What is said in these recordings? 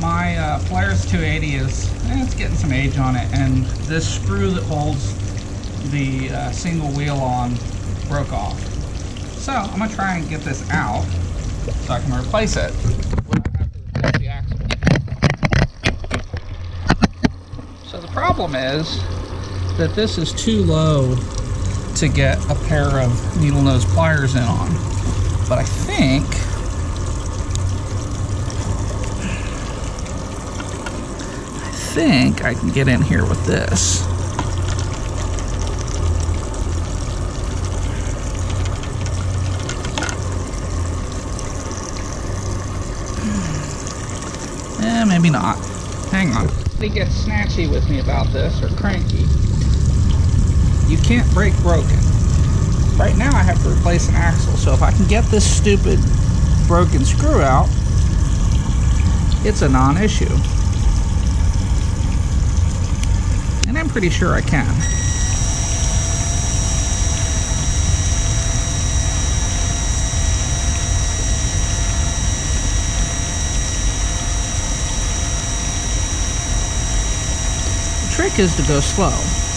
my uh, Polaris 280 is, eh, it's getting some age on it, and this screw that holds the uh, single wheel on broke off. So I'm gonna try and get this out so I can replace it. So the problem is that this is too low to get a pair of needle nose pliers in on. But I think think I can get in here with this. Eh, maybe not. Hang on. He gets snatchy with me about this, or cranky. You can't break broken. Right now I have to replace an axle, so if I can get this stupid broken screw out, it's a non-issue. And I'm pretty sure I can. The trick is to go slow.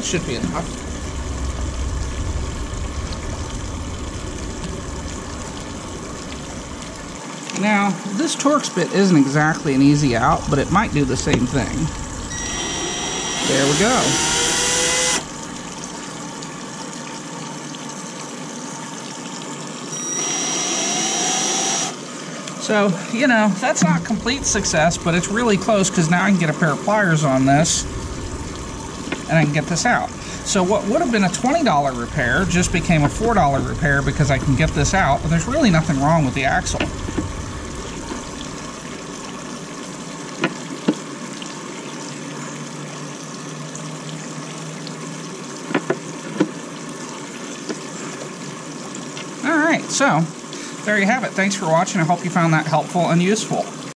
That should be enough. Now, this Torx bit isn't exactly an easy out, but it might do the same thing. There we go. So, you know, that's not complete success, but it's really close because now I can get a pair of pliers on this and I can get this out. So what would have been a $20 repair just became a $4 repair because I can get this out, and there's really nothing wrong with the axle. All right, so there you have it. Thanks for watching. I hope you found that helpful and useful.